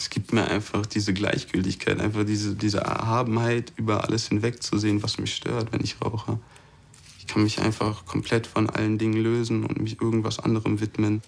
Es gibt mir einfach diese Gleichgültigkeit, einfach diese, diese Erhabenheit, über alles hinwegzusehen, was mich stört, wenn ich rauche. Ich kann mich einfach komplett von allen Dingen lösen und mich irgendwas anderem widmen.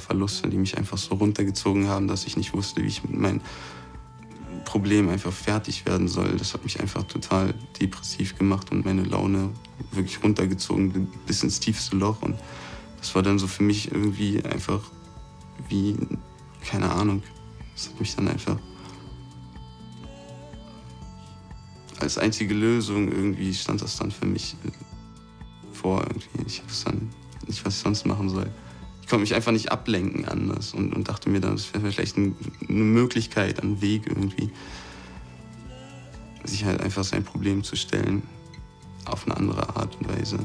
Verluste, die mich einfach so runtergezogen haben, dass ich nicht wusste, wie ich mit meinem Problem einfach fertig werden soll. Das hat mich einfach total depressiv gemacht und meine Laune wirklich runtergezogen bis ins tiefste Loch. Und das war dann so für mich irgendwie einfach wie, keine Ahnung, das hat mich dann einfach als einzige Lösung irgendwie stand das dann für mich vor. Irgendwie. Ich wusste dann nicht, was ich sonst machen soll konnte mich einfach nicht ablenken anders und, und dachte mir dann, das wäre vielleicht ein, eine Möglichkeit, ein Weg irgendwie, sich halt einfach sein Problem zu stellen, auf eine andere Art und Weise.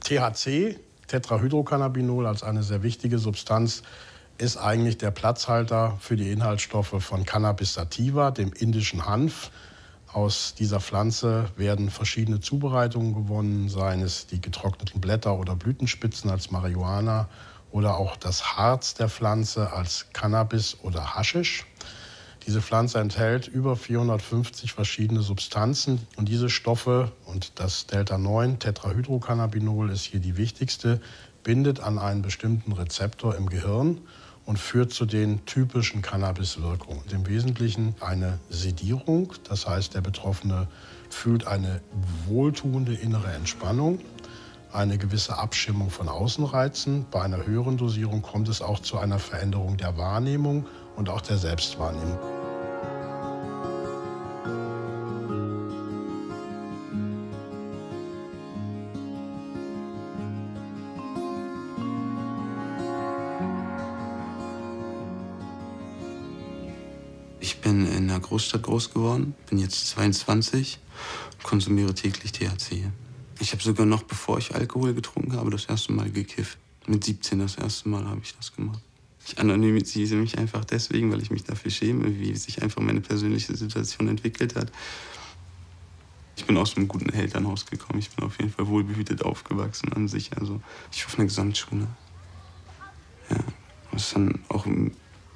THC Tetrahydrocannabinol als eine sehr wichtige Substanz ist eigentlich der Platzhalter für die Inhaltsstoffe von Cannabis sativa, dem indischen Hanf. Aus dieser Pflanze werden verschiedene Zubereitungen gewonnen, seien es die getrockneten Blätter oder Blütenspitzen als Marihuana oder auch das Harz der Pflanze als Cannabis oder Haschisch. Diese Pflanze enthält über 450 verschiedene Substanzen und diese Stoffe und das Delta-9 Tetrahydrocannabinol ist hier die wichtigste, bindet an einen bestimmten Rezeptor im Gehirn und führt zu den typischen Cannabis-Wirkungen. Im Wesentlichen eine Sedierung, das heißt, der Betroffene fühlt eine wohltuende innere Entspannung, eine gewisse Abschirmung von Außenreizen. Bei einer höheren Dosierung kommt es auch zu einer Veränderung der Wahrnehmung und auch der Selbstwahrnehmung. Großstadt groß geworden, bin jetzt 22, konsumiere täglich THC. Ich habe sogar noch, bevor ich Alkohol getrunken habe, das erste Mal gekifft. Mit 17 das erste Mal habe ich das gemacht. Ich anonymisiere mich einfach deswegen, weil ich mich dafür schäme, wie sich einfach meine persönliche Situation entwickelt hat. Ich bin aus einem guten Elternhaus gekommen. Ich bin auf jeden Fall wohlbehütet aufgewachsen an sich. Also ich war auf einer Gesamtschule. Ja, ist dann auch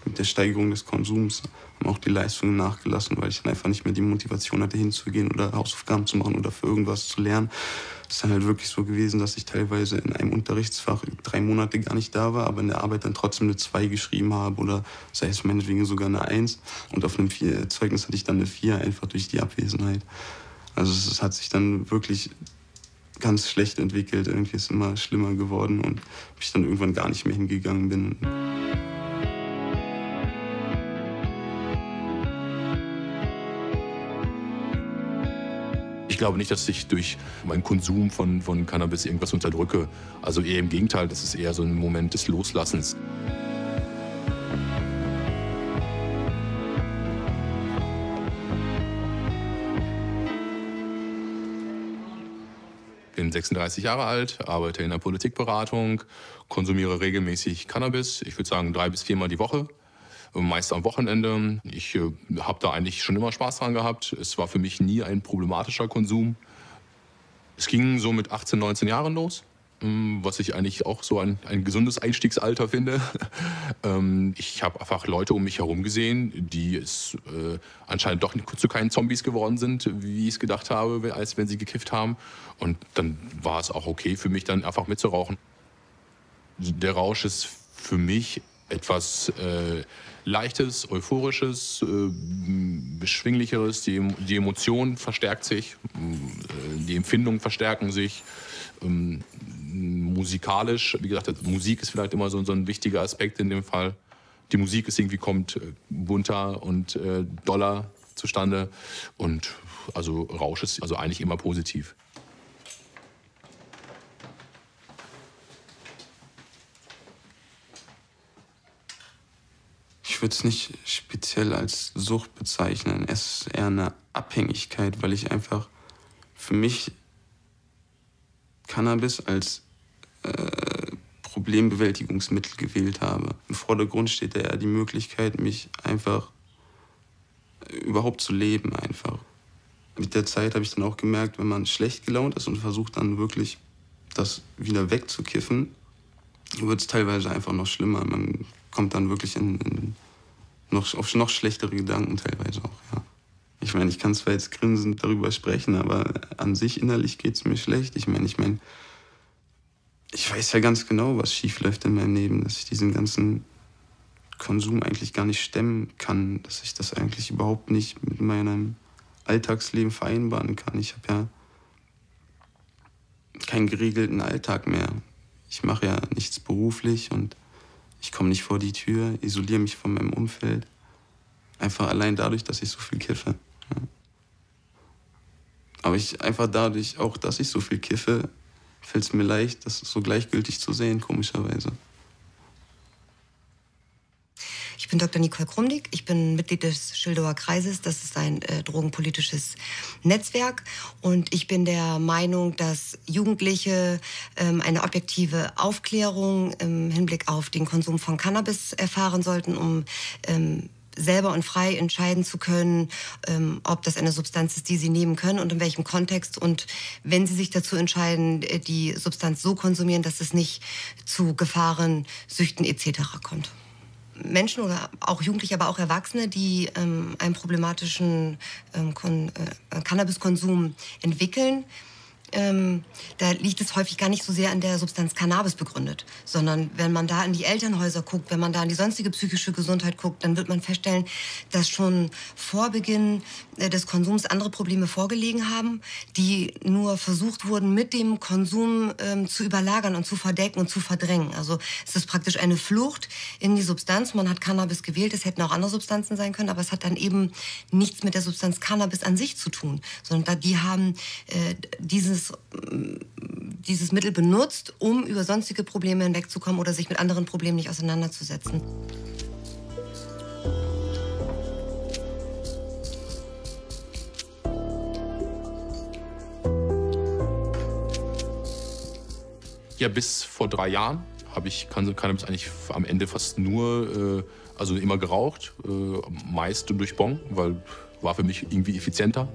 mit der Steigerung des Konsums haben auch die Leistungen nachgelassen, weil ich dann einfach nicht mehr die Motivation hatte, hinzugehen oder Hausaufgaben zu machen oder für irgendwas zu lernen. Es ist dann halt wirklich so gewesen, dass ich teilweise in einem Unterrichtsfach drei Monate gar nicht da war, aber in der Arbeit dann trotzdem eine 2 geschrieben habe oder sei es meinetwegen sogar eine 1. Und auf einem vier Zeugnis hatte ich dann eine 4, einfach durch die Abwesenheit. Also es hat sich dann wirklich ganz schlecht entwickelt. Irgendwie ist es immer schlimmer geworden und ich dann irgendwann gar nicht mehr hingegangen bin. Glaube nicht, dass ich durch meinen Konsum von, von Cannabis irgendwas unterdrücke. Also eher im Gegenteil, das ist eher so ein Moment des Loslassens. bin 36 Jahre alt, arbeite in der Politikberatung, konsumiere regelmäßig Cannabis. Ich würde sagen drei bis viermal die Woche meist am Wochenende. Ich äh, habe da eigentlich schon immer Spaß dran gehabt. Es war für mich nie ein problematischer Konsum. Es ging so mit 18, 19 Jahren los ähm, was ich eigentlich auch so ein, ein gesundes Einstiegsalter finde. ähm, ich habe einfach Leute um mich herum gesehen, die es äh, anscheinend doch zu keinen Zombies geworden sind, wie ich es gedacht habe, als wenn sie gekifft haben. Und dann war es auch okay für mich, dann einfach mitzurauchen. Der Rausch ist für mich etwas äh, Leichtes, Euphorisches, äh, Beschwinglicheres. Die, die Emotion verstärkt sich, äh, die Empfindungen verstärken sich. Ähm, musikalisch, wie gesagt, Musik ist vielleicht immer so, so, ein wichtiger Aspekt in dem Fall. Die Musik ist irgendwie kommt äh, bunter und doller zustande und also Rausch ist also eigentlich immer positiv. Würde es nicht speziell als Sucht bezeichnen. Es ist eher eine Abhängigkeit, weil ich einfach für mich Cannabis als äh, Problembewältigungsmittel gewählt habe. Im Vordergrund steht eher die Möglichkeit, mich einfach überhaupt zu leben einfach. Mit der Zeit habe ich dann auch gemerkt, wenn man schlecht gelaunt ist und versucht dann wirklich das wieder wegzukiffen, wird es teilweise einfach noch schlimmer. Man kommt dann wirklich in, in noch, auf noch schlechtere Gedanken teilweise auch, ja. Ich meine, ich kann zwar jetzt grinsend darüber sprechen, aber an sich innerlich geht es mir schlecht. Ich meine, ich meine, ich weiß ja ganz genau, was schief läuft in meinem Leben, dass ich diesen ganzen Konsum eigentlich gar nicht stemmen kann, dass ich das eigentlich überhaupt nicht mit meinem Alltagsleben vereinbaren kann. Ich habe ja keinen geregelten Alltag mehr. Ich mache ja nichts beruflich und ich komme nicht vor die Tür, isoliere mich von meinem Umfeld. Einfach allein dadurch, dass ich so viel kiffe. Aber ich einfach dadurch, auch dass ich so viel kiffe, fällt es mir leicht, das so gleichgültig zu sehen, komischerweise. Ich bin Dr. Nicole Krumdig. Ich bin Mitglied des Schildower Kreises. Das ist ein äh, drogenpolitisches Netzwerk. Und ich bin der Meinung, dass Jugendliche ähm, eine objektive Aufklärung im Hinblick auf den Konsum von Cannabis erfahren sollten, um ähm, selber und frei entscheiden zu können, ähm, ob das eine Substanz ist, die sie nehmen können und in welchem Kontext. Und wenn sie sich dazu entscheiden, äh, die Substanz so konsumieren, dass es nicht zu Gefahren, Süchten etc. kommt. Menschen oder auch Jugendliche, aber auch Erwachsene, die ähm, einen problematischen ähm, äh, Cannabiskonsum entwickeln, ähm, da liegt es häufig gar nicht so sehr an der Substanz Cannabis begründet, sondern wenn man da in die Elternhäuser guckt, wenn man da in die sonstige psychische Gesundheit guckt, dann wird man feststellen, dass schon vor Beginn äh, des Konsums andere Probleme vorgelegen haben, die nur versucht wurden, mit dem Konsum ähm, zu überlagern und zu verdecken und zu verdrängen. Also es ist praktisch eine Flucht in die Substanz. Man hat Cannabis gewählt, es hätten auch andere Substanzen sein können, aber es hat dann eben nichts mit der Substanz Cannabis an sich zu tun, sondern die haben äh, dieses dieses, dieses Mittel benutzt, um über sonstige Probleme hinwegzukommen oder sich mit anderen Problemen nicht auseinanderzusetzen. Ja, bis vor drei Jahren habe ich Cannabis eigentlich am Ende fast nur, äh, also immer geraucht, äh, meist durch Bon, weil war für mich irgendwie effizienter.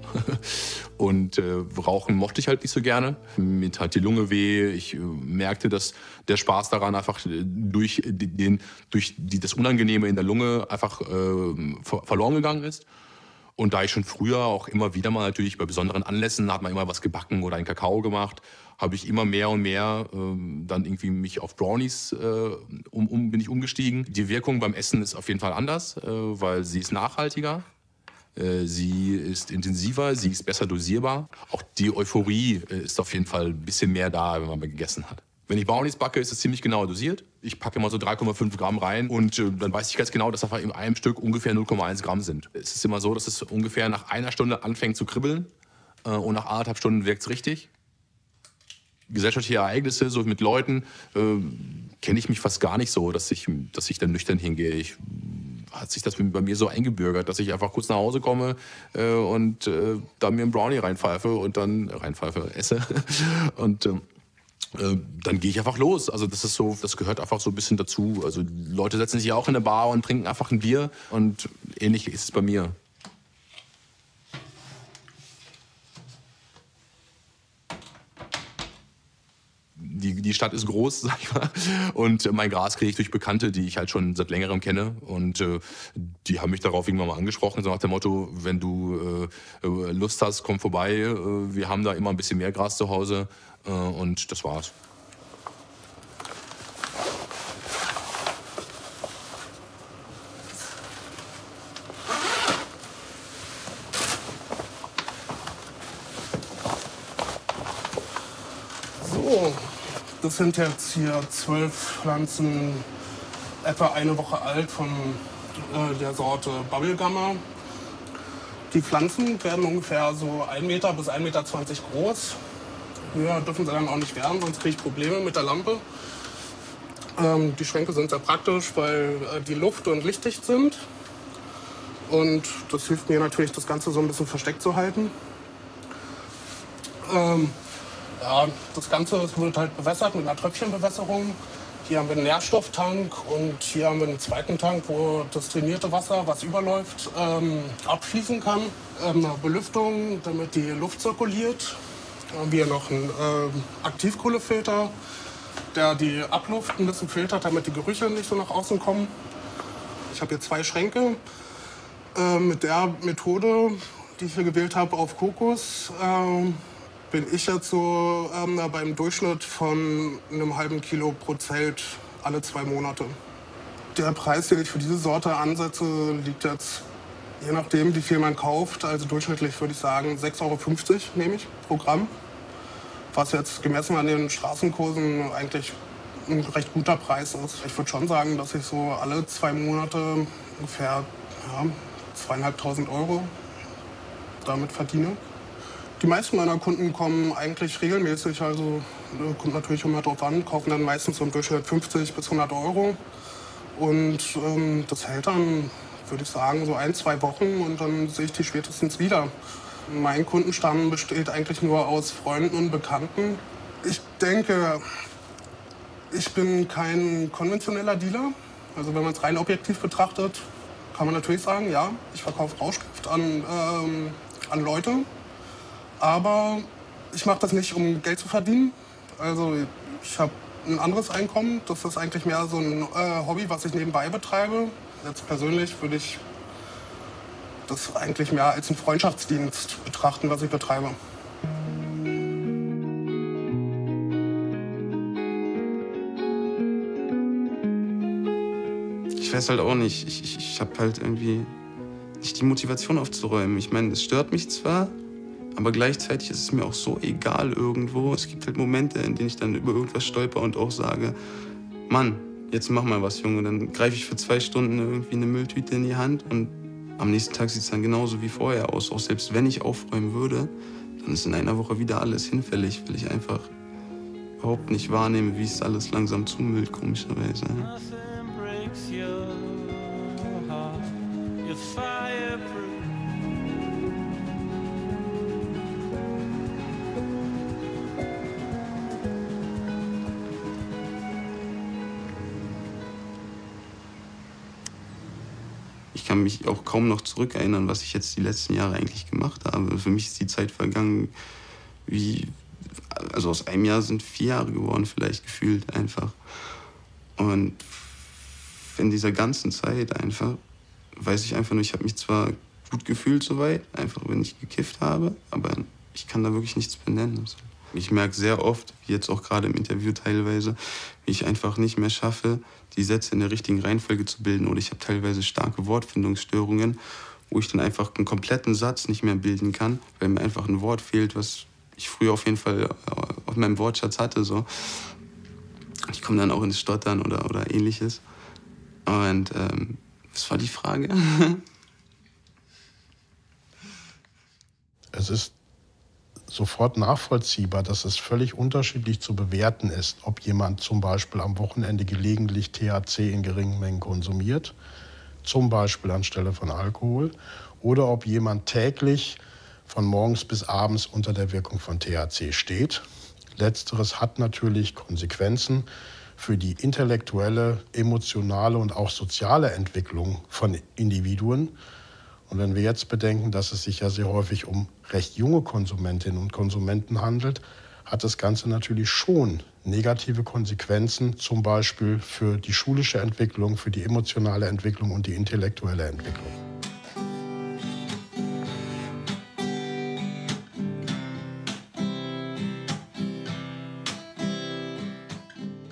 Und äh, Rauchen mochte ich halt nicht so gerne. Mir tat die Lunge weh. Ich äh, merkte, dass der Spaß daran einfach äh, durch, den, durch die, das Unangenehme in der Lunge einfach äh, verloren gegangen ist. Und da ich schon früher auch immer wieder mal natürlich bei besonderen Anlässen hat man immer was gebacken oder einen Kakao gemacht, habe ich immer mehr und mehr äh, dann irgendwie mich auf Brownies äh, um, um, bin ich umgestiegen. Die Wirkung beim Essen ist auf jeden Fall anders, äh, weil sie ist nachhaltiger. Äh, sie ist intensiver, sie ist besser dosierbar. Auch die Euphorie äh, ist auf jeden Fall ein bisschen mehr da, wenn man gegessen hat. Wenn ich Brownies backe, ist es ziemlich genau dosiert. Ich packe immer so 3,5 Gramm rein und äh, dann weiß ich ganz genau, dass einfach in einem Stück ungefähr 0,1 Gramm sind. Es ist immer so, dass es ungefähr nach einer Stunde anfängt zu kribbeln und nach anderthalb Stunden wirkt es richtig. Gesellschaftliche Ereignisse, so mit Leuten, äh, kenne ich mich fast gar nicht so, dass ich, dass ich dann nüchtern hingehe. Ich hat sich das bei mir so eingebürgert, dass ich einfach kurz nach Hause komme äh, und äh, da mir einen Brownie reinpfeife und dann reinpfeife, esse. und ähm, äh, dann gehe ich einfach los. Also das ist so, das gehört einfach so ein bisschen dazu. Also Leute setzen sich auch in eine Bar und trinken einfach ein Bier und ähnlich ist es bei mir. Die, die Stadt ist groß, sag ich mal. Und mein Gras kriege ich durch Bekannte, die ich halt schon seit längerem kenne. Und äh, die haben mich darauf irgendwann mal angesprochen, so nach dem Motto, wenn du äh, äh, Lust hast, komm vorbei. Äh, wir haben da immer ein bisschen mehr Gras zu Hause. Äh, und das war's. So, das sind jetzt hier zwölf Pflanzen, etwa eine Woche alt von äh, der Sorte Bubblegummer. Die Pflanzen werden ungefähr so 1 Meter bis 1,20 Meter groß. Höher dürfen sie dann auch nicht werden, sonst kriege ich Probleme mit der Lampe. Ähm, die Schränke sind sehr praktisch, weil äh, die luft- und lichtdicht sind. Und das hilft mir natürlich, das Ganze so ein bisschen versteckt zu halten. Ähm, ja, das Ganze wird halt bewässert mit einer Tröpfchenbewässerung. Hier haben wir einen Nährstofftank und hier haben wir einen zweiten Tank, wo das trainierte Wasser, was überläuft, ähm, abfließen kann. Ähm, eine Belüftung, damit die Luft zirkuliert. Dann haben wir noch einen ähm, Aktivkohlefilter, der die Abluft ein bisschen filtert, damit die Gerüche nicht so nach außen kommen. Ich habe hier zwei Schränke. Äh, mit der Methode, die ich hier gewählt habe auf Kokos, äh, bin ich jetzt so ähm, beim Durchschnitt von einem halben Kilo pro Zelt alle zwei Monate. Der Preis, den ich für diese Sorte ansetze, liegt jetzt, je nachdem, wie viel man kauft, also durchschnittlich würde ich sagen 6,50 Euro nehme ich pro Gramm. Was jetzt gemessen an den Straßenkursen eigentlich ein recht guter Preis ist. Ich würde schon sagen, dass ich so alle zwei Monate ungefähr ja, zweieinhalbtausend Euro damit verdiene. Die meisten meiner Kunden kommen eigentlich regelmäßig, also äh, kommt natürlich immer drauf an, kaufen dann meistens so im Durchschnitt 50 bis 100 Euro. Und ähm, das hält dann, würde ich sagen, so ein, zwei Wochen und dann sehe ich die spätestens wieder. Mein Kundenstamm besteht eigentlich nur aus Freunden und Bekannten. Ich denke, ich bin kein konventioneller Dealer. Also wenn man es rein objektiv betrachtet, kann man natürlich sagen, ja, ich verkaufe Rauschgift an, ähm, an Leute. Aber ich mache das nicht, um Geld zu verdienen. Also ich habe ein anderes Einkommen. Das ist eigentlich mehr so ein äh, Hobby, was ich nebenbei betreibe. Jetzt persönlich würde ich das eigentlich mehr als einen Freundschaftsdienst betrachten, was ich betreibe. Ich weiß halt auch nicht. Ich, ich, ich habe halt irgendwie nicht die Motivation aufzuräumen. Ich meine, es stört mich zwar, aber gleichzeitig ist es mir auch so egal irgendwo. Es gibt halt Momente, in denen ich dann über irgendwas stolper und auch sage, Mann, jetzt mach mal was, Junge. Dann greife ich für zwei Stunden irgendwie eine Mülltüte in die Hand und am nächsten Tag sieht es dann genauso wie vorher aus. Auch selbst wenn ich aufräumen würde, dann ist in einer Woche wieder alles hinfällig, weil ich einfach überhaupt nicht wahrnehme, wie es alles langsam zumüllt, komischerweise. Kann mich auch kaum noch zurückerinnern, was ich jetzt die letzten Jahre eigentlich gemacht habe. Für mich ist die Zeit vergangen wie, also aus einem Jahr sind vier Jahre geworden, vielleicht gefühlt einfach. Und in dieser ganzen Zeit einfach, weiß ich einfach nur, ich habe mich zwar gut gefühlt soweit, einfach wenn ich gekifft habe, aber ich kann da wirklich nichts benennen. Also ich merke sehr oft, wie jetzt auch gerade im Interview teilweise, wie ich einfach nicht mehr schaffe, die Sätze in der richtigen Reihenfolge zu bilden. Oder ich habe teilweise starke Wortfindungsstörungen, wo ich dann einfach einen kompletten Satz nicht mehr bilden kann, weil mir einfach ein Wort fehlt, was ich früher auf jeden Fall auf meinem Wortschatz hatte. So. Ich komme dann auch ins Stottern oder, oder ähnliches. Und ähm, was war die Frage? Es ist sofort nachvollziehbar, dass es völlig unterschiedlich zu bewerten ist, ob jemand zum Beispiel am Wochenende gelegentlich THC in geringen Mengen konsumiert, zum Beispiel anstelle von Alkohol, oder ob jemand täglich von morgens bis abends unter der Wirkung von THC steht. Letzteres hat natürlich Konsequenzen für die intellektuelle, emotionale und auch soziale Entwicklung von Individuen. Und wenn wir jetzt bedenken, dass es sich ja sehr häufig um recht junge Konsumentinnen und Konsumenten handelt, hat das Ganze natürlich schon negative Konsequenzen, zum Beispiel für die schulische Entwicklung, für die emotionale Entwicklung und die intellektuelle Entwicklung.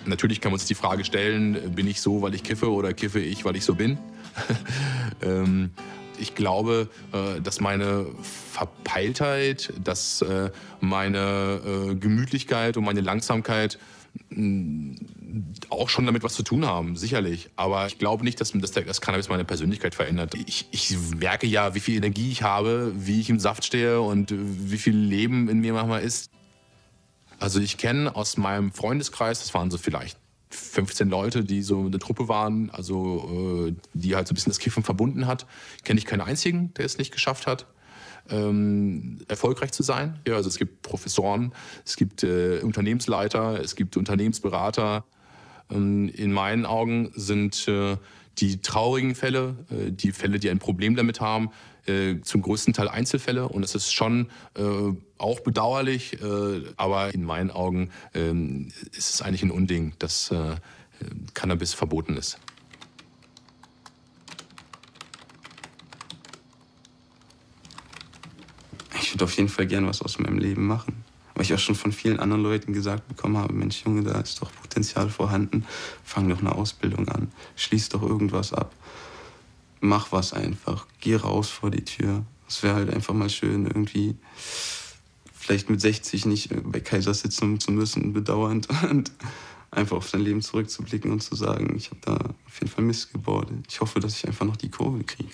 Natürlich kann man uns die Frage stellen, bin ich so, weil ich kiffe oder kiffe ich, weil ich so bin? ähm, Ich glaube, äh, dass meine Verpeiltheit, dass äh, meine äh, Gemütlichkeit und meine Langsamkeit mm, auch schon damit was zu tun haben, sicherlich. Aber ich glaube nicht, dass, das Cannabis meine Persönlichkeit verändert. Ich, ich, merke ja, wie viel Energie ich habe, wie ich im Saft stehe und wie viel Leben in mir manchmal ist. Also ich kenne aus meinem Freundeskreis, das waren so vielleicht 15 Leute, die so eine Truppe waren, also äh, die halt so ein bisschen das Kiffen verbunden hat, kenne ich keinen einzigen, der es nicht geschafft hat. Ähm, erfolgreich zu sein. Ja, also es gibt Professoren, es gibt äh, Unternehmensleiter, es gibt Unternehmensberater. Ähm, in meinen Augen sind äh, die traurigen Fälle, äh, die Fälle, die ein Problem damit haben, äh, zum größten Teil Einzelfälle und es ist schon äh, auch bedauerlich, äh, aber in meinen Augen ähm, ist es eigentlich ein Unding, dass äh, Cannabis verboten ist. Ich würde auf jeden Fall gern was aus meinem Leben machen. Weil ich auch schon von vielen anderen Leuten gesagt bekommen habe, Mensch Junge, da ist doch Potenzial vorhanden. Fang doch eine Ausbildung an. Schließ doch irgendwas ab mach was einfach. Geh raus vor die Tür. Es wäre halt einfach mal schön, irgendwie vielleicht mit 60 nicht bei Kaiser sitzen zu müssen, bedauernd und einfach auf sein Leben zurückzublicken und zu sagen, ich habe da auf jeden Fall Mist gebaut. Ich hoffe, dass ich einfach noch die Kurve kriege.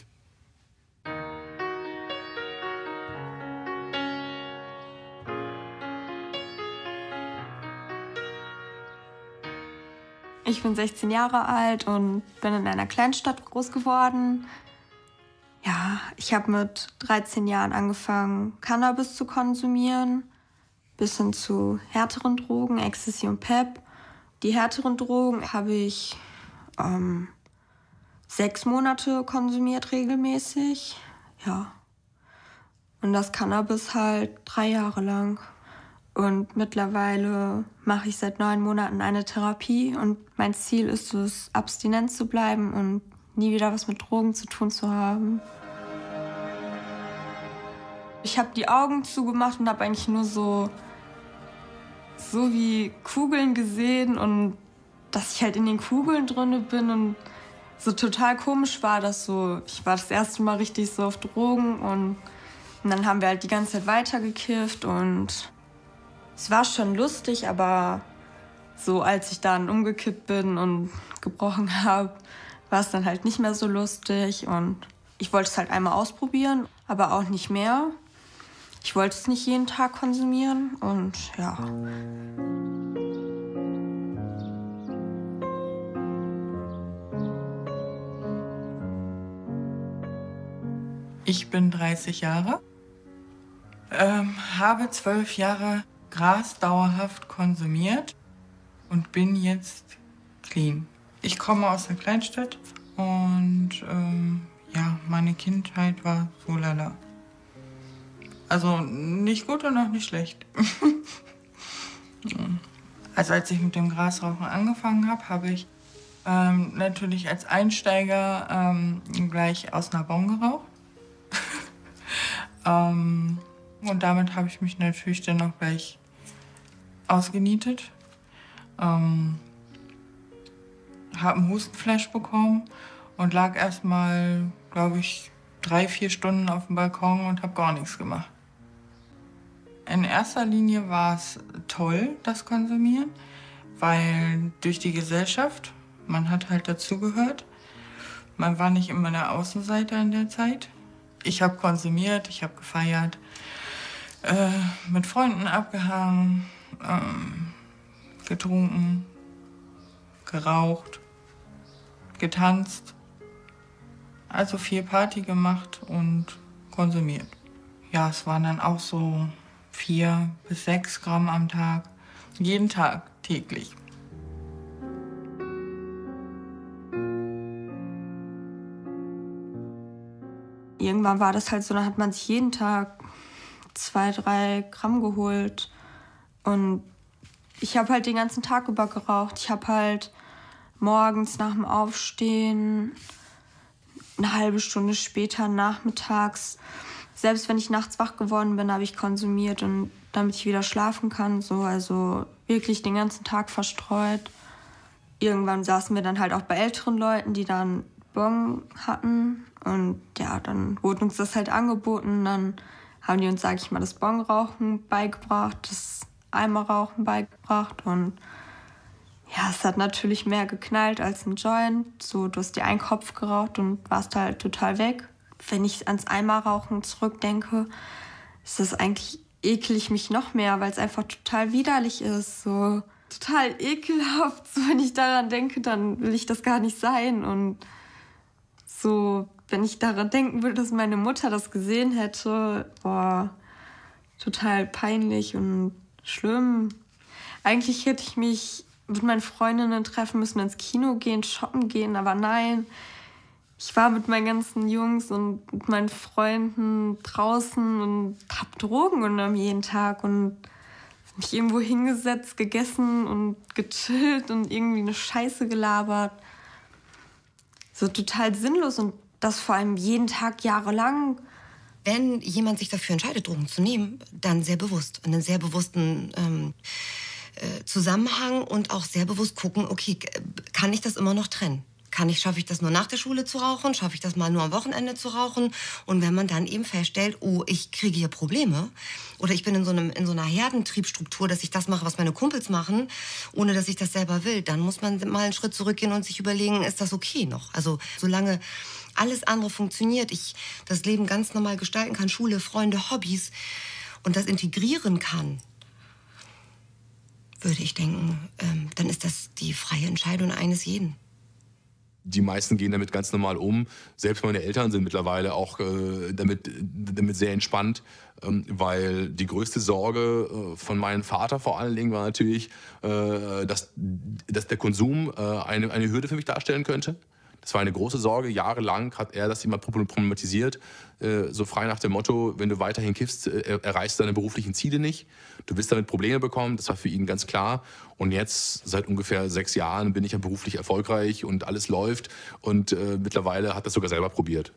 Ich bin 16 Jahre alt und bin in einer Kleinstadt groß geworden. Ja, ich habe mit 13 Jahren angefangen, Cannabis zu konsumieren, bis hin zu härteren Drogen, Ecstasy und PEP. Die härteren Drogen habe ich ähm, sechs Monate konsumiert regelmäßig. Ja. Und das Cannabis halt drei Jahre lang. Und mittlerweile mache ich seit neun Monaten eine Therapie und mein Ziel ist es, abstinent zu bleiben und nie wieder was mit Drogen zu tun zu haben. Ich habe die Augen zugemacht und habe eigentlich nur so, so wie Kugeln gesehen und dass ich halt in den Kugeln drinne bin und so total komisch war das so. Ich war das erste Mal richtig so auf Drogen und, und dann haben wir halt die ganze Zeit weitergekifft und es war schon lustig, aber so als ich dann umgekippt bin und gebrochen habe, war es dann halt nicht mehr so lustig und ich wollte es halt einmal ausprobieren, aber auch nicht mehr. Ich wollte es nicht jeden Tag konsumieren und ja. Ich bin 30 Jahre, ähm, habe zwölf Jahre Gras dauerhaft konsumiert und bin jetzt clean. Ich komme aus der Kleinstadt und ähm, ja, meine Kindheit war so lala. Also nicht gut und auch nicht schlecht. also als ich mit dem Grasrauchen angefangen habe, habe ich ähm, natürlich als Einsteiger ähm, gleich aus einer Bon geraucht. ähm, und damit habe ich mich natürlich dann auch gleich ausgenietet. Ähm, habe ein Hustenflash bekommen und lag erstmal, glaube ich, drei, vier Stunden auf dem Balkon und habe gar nichts gemacht. In erster Linie war es toll, das Konsumieren, weil durch die Gesellschaft, man hat halt dazugehört. Man war nicht immer der Außenseiter in der Zeit. Ich habe konsumiert, ich habe gefeiert, äh, mit Freunden abgehangen, ähm, getrunken, geraucht, getanzt. Also viel Party gemacht und konsumiert. Ja, es waren dann auch so vier bis sechs Gramm am Tag. Jeden Tag, täglich. Irgendwann war das halt so, dann hat man sich jeden Tag zwei, drei Gramm geholt. Und ich habe halt den ganzen Tag über geraucht. Ich habe halt morgens nach dem Aufstehen, eine halbe Stunde später nachmittags, selbst wenn ich nachts wach geworden bin, habe ich konsumiert und damit ich wieder schlafen kann, so also wirklich den ganzen Tag verstreut. Irgendwann saßen wir dann halt auch bei älteren Leuten, die dann Bon hatten. Und ja, dann wurde uns das halt angeboten. Dann haben die uns, sag ich mal, das Bonrauchen beigebracht, das Eimerrauchen beigebracht. Und ja, es hat natürlich mehr geknallt als ein Joint. So, du hast dir einen Kopf geraucht und warst halt total weg. Wenn ich ans Eimerrauchen zurückdenke, ist das eigentlich eklig mich noch mehr, weil es einfach total widerlich ist. So total ekelhaft. So, wenn ich daran denke, dann will ich das gar nicht sein. Und so, wenn ich daran denken würde, dass meine Mutter das gesehen hätte, boah, total peinlich und schlimm. Eigentlich hätte ich mich mit meinen Freundinnen treffen müssen, ins Kino gehen, shoppen gehen, aber nein. Ich war mit meinen ganzen Jungs und mit meinen Freunden draußen und hab Drogen genommen jeden Tag und mich irgendwo hingesetzt, gegessen und gechillt und irgendwie eine Scheiße gelabert. So total sinnlos und das vor allem jeden Tag jahrelang. Wenn jemand sich dafür entscheidet, Drogen zu nehmen, dann sehr bewusst, in einem sehr bewussten ähm, äh, Zusammenhang und auch sehr bewusst gucken, okay, kann ich das immer noch trennen? Kann ich, schaffe ich das nur nach der Schule zu rauchen? Schaffe ich das mal nur am Wochenende zu rauchen? Und wenn man dann eben feststellt, oh, ich kriege hier Probleme oder ich bin in so, einem, in so einer Herdentriebstruktur, dass ich das mache, was meine Kumpels machen, ohne dass ich das selber will, dann muss man mal einen Schritt zurückgehen und sich überlegen, ist das okay noch? Also solange alles andere funktioniert, ich das Leben ganz normal gestalten kann, Schule, Freunde, Hobbys und das integrieren kann, würde ich denken, ähm, dann ist das die freie Entscheidung eines jeden die meisten gehen damit ganz normal um. Selbst meine Eltern sind mittlerweile auch äh, damit, damit sehr entspannt, ähm, weil die größte Sorge äh, von meinem Vater vor allen Dingen war natürlich, äh, dass, dass der Konsum äh, eine, eine Hürde für mich darstellen könnte. Das war eine große Sorge. Jahrelang hat er das immer problematisiert. Äh, so frei nach dem Motto, wenn du weiterhin kiffst, äh, erreichst du deine beruflichen Ziele nicht. Du wirst damit Probleme bekommen. Das war für ihn ganz klar. Und jetzt, seit ungefähr sechs Jahren, bin ich ja beruflich erfolgreich und alles läuft. Und äh, mittlerweile hat das sogar selber probiert.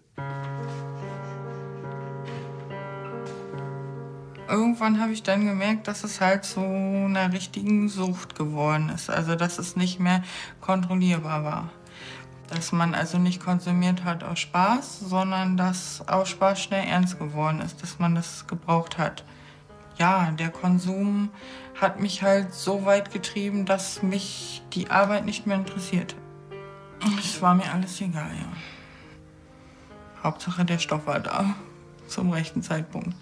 Irgendwann habe ich dann gemerkt, dass es halt zu einer richtigen Sucht geworden ist. Also, dass es nicht mehr kontrollierbar war. Dass man also nicht konsumiert hat aus Spaß, sondern dass aus Spaß schnell ernst geworden ist, dass man das gebraucht hat. Ja, der Konsum hat mich halt so weit getrieben, dass mich die Arbeit nicht mehr interessiert. Es war mir alles egal, ja. Hauptsache der Stoff war da zum rechten Zeitpunkt.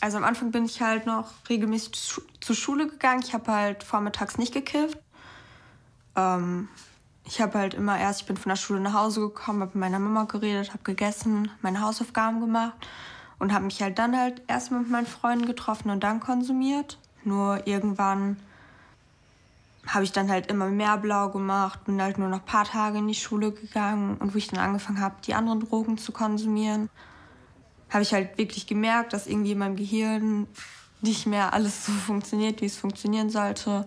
Also am Anfang bin ich halt noch regelmäßig zur Schule gegangen. Ich habe halt vormittags nicht gekifft. Ähm, ich habe halt immer erst, ich bin von der Schule nach Hause gekommen, habe mit meiner Mama geredet, habe gegessen, meine Hausaufgaben gemacht und habe mich halt dann halt erst mit meinen Freunden getroffen und dann konsumiert. Nur irgendwann habe ich dann halt immer mehr blau gemacht, bin halt nur noch ein paar Tage in die Schule gegangen und wo ich dann angefangen habe, die anderen Drogen zu konsumieren, habe ich halt wirklich gemerkt, dass irgendwie in meinem Gehirn nicht mehr alles so funktioniert, wie es funktionieren sollte,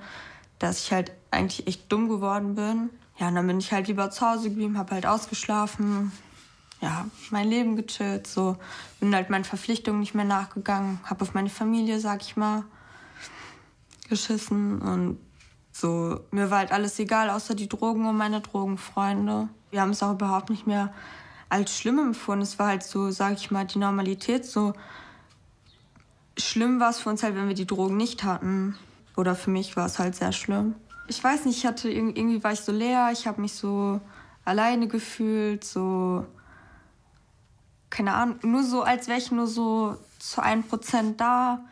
dass ich halt eigentlich echt dumm geworden bin. Ja, und dann bin ich halt lieber zu Hause geblieben, habe halt ausgeschlafen, ja, mein Leben gechillt, so. Bin halt meinen Verpflichtungen nicht mehr nachgegangen, habe auf meine Familie, sag ich mal, geschissen und so. Mir war halt alles egal, außer die Drogen und meine Drogenfreunde. Wir haben es auch überhaupt nicht mehr als schlimm empfunden. Es war halt so, sag ich mal, die Normalität. So schlimm war es für uns halt, wenn wir die Drogen nicht hatten. Oder für mich war es halt sehr schlimm ich weiß nicht, ich hatte irgendwie war ich so leer, ich habe mich so alleine gefühlt, so keine Ahnung, nur so, als wäre ich nur so zu einem Prozent da,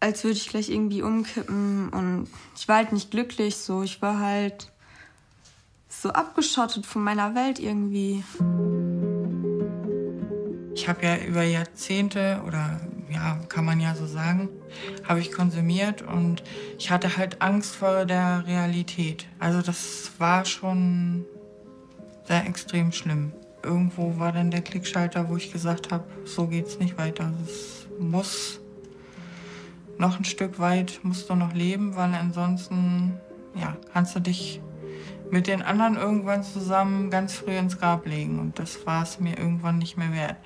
als würde ich gleich irgendwie umkippen und ich war halt nicht glücklich, so ich war halt so abgeschottet von meiner Welt irgendwie. Ich habe ja über Jahrzehnte oder ja, kann man ja so sagen, habe ich konsumiert und ich hatte halt Angst vor der Realität. Also das war schon sehr extrem schlimm. Irgendwo war dann der Klickschalter, wo ich gesagt habe, so geht's nicht weiter. Es muss noch ein Stück weit musst du noch leben, weil ansonsten ja, kannst du dich mit den anderen irgendwann zusammen ganz früh ins Grab legen und das war es mir irgendwann nicht mehr wert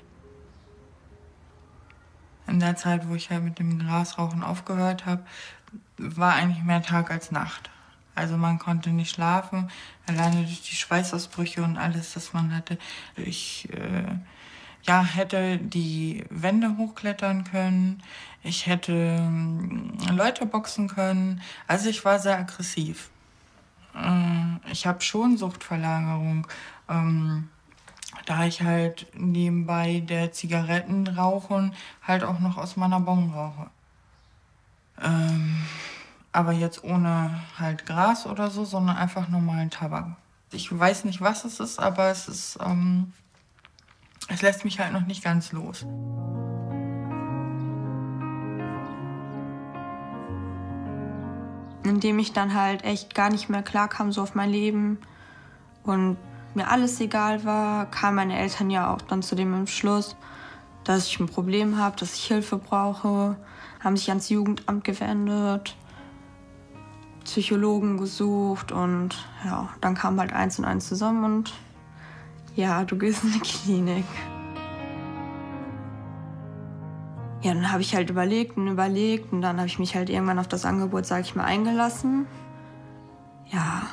in der Zeit, wo ich halt mit dem Grasrauchen aufgehört habe, war eigentlich mehr Tag als Nacht. Also man konnte nicht schlafen, alleine durch die Schweißausbrüche und alles, das man hatte. Ich äh, ja, hätte die Wände hochklettern können, ich hätte äh, Leute boxen können. Also ich war sehr aggressiv. Äh, ich habe schon Suchtverlagerung. Ähm, da ich halt nebenbei der Zigaretten rauchen halt auch noch aus meiner Bon rauche. Ähm, aber jetzt ohne halt Gras oder so, sondern einfach normalen Tabak. Ich weiß nicht, was es ist, aber es ist, ähm, es lässt mich halt noch nicht ganz los. Indem ich dann halt echt gar nicht mehr klarkam so auf mein Leben und mir alles egal war, kamen meine Eltern ja auch dann zu dem Entschluss, dass ich ein Problem habe, dass ich Hilfe brauche, haben sich ans Jugendamt gewendet, Psychologen gesucht und ja, dann kam halt eins und eins zusammen und ja, du gehst in die Klinik. Ja, dann habe ich halt überlegt und überlegt und dann habe ich mich halt irgendwann auf das Angebot, sage ich mal, eingelassen. Ja,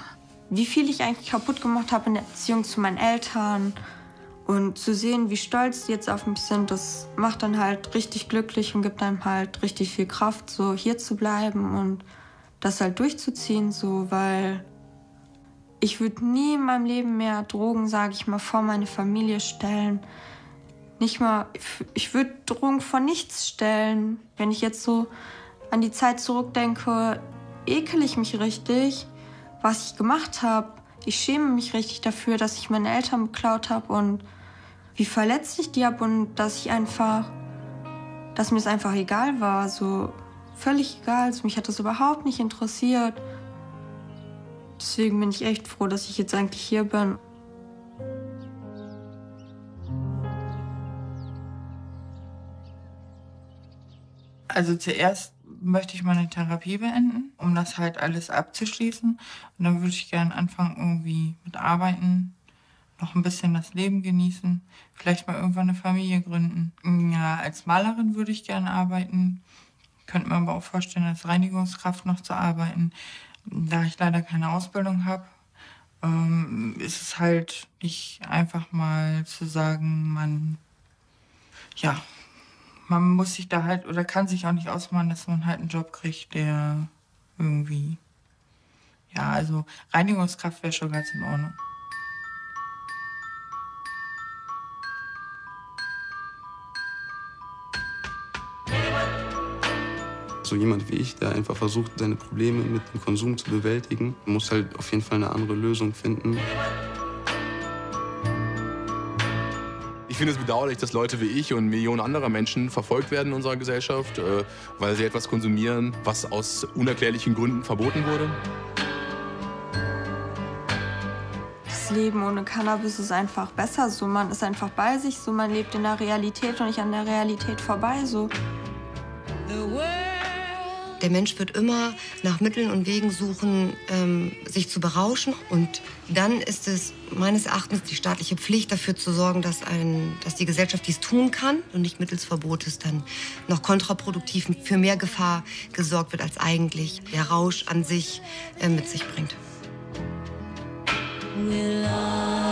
wie viel ich eigentlich kaputt gemacht habe in der Beziehung zu meinen Eltern. Und zu sehen, wie stolz die jetzt auf mich sind, das macht dann halt richtig glücklich und gibt einem halt richtig viel Kraft, so hier zu bleiben und das halt durchzuziehen, so, weil ich würde nie in meinem Leben mehr Drogen, sage ich mal, vor meine Familie stellen. Nicht mal, ich würde Drogen vor nichts stellen. Wenn ich jetzt so an die Zeit zurückdenke, ekel ich mich richtig was ich gemacht habe. Ich schäme mich richtig dafür, dass ich meine Eltern beklaut habe und wie verletzlich die habe und dass ich einfach, dass mir es einfach egal war, so völlig egal. Also mich hat das überhaupt nicht interessiert. Deswegen bin ich echt froh, dass ich jetzt eigentlich hier bin. Also zuerst möchte ich meine Therapie beenden, um das halt alles abzuschließen. Und dann würde ich gerne anfangen, irgendwie mit Arbeiten, noch ein bisschen das Leben genießen, vielleicht mal irgendwann eine Familie gründen. Ja, als Malerin würde ich gerne arbeiten. Könnte mir aber auch vorstellen, als Reinigungskraft noch zu arbeiten. Da ich leider keine Ausbildung habe, ähm, ist es halt nicht einfach mal zu sagen, man, ja, man muss sich da halt oder kann sich auch nicht ausmachen, dass man halt einen Job kriegt, der irgendwie. Ja, also Reinigungskraft wäre schon ganz in Ordnung. So jemand wie ich, der einfach versucht, seine Probleme mit dem Konsum zu bewältigen, muss halt auf jeden Fall eine andere Lösung finden. Ich finde es bedauerlich, dass Leute wie ich und Millionen anderer Menschen verfolgt werden in unserer Gesellschaft, äh, weil sie etwas konsumieren, was aus unerklärlichen Gründen verboten wurde. Das Leben ohne Cannabis ist einfach besser. So, man ist einfach bei sich, so man lebt in der Realität und nicht an der Realität vorbei. So. Der Mensch wird immer nach Mitteln und Wegen suchen, ähm, sich zu berauschen. Und dann ist es meines Erachtens die staatliche Pflicht, dafür zu sorgen, dass, ein, dass die Gesellschaft dies tun kann und nicht mittels Verbotes dann noch kontraproduktiv für mehr Gefahr gesorgt wird, als eigentlich der Rausch an sich äh, mit sich bringt. We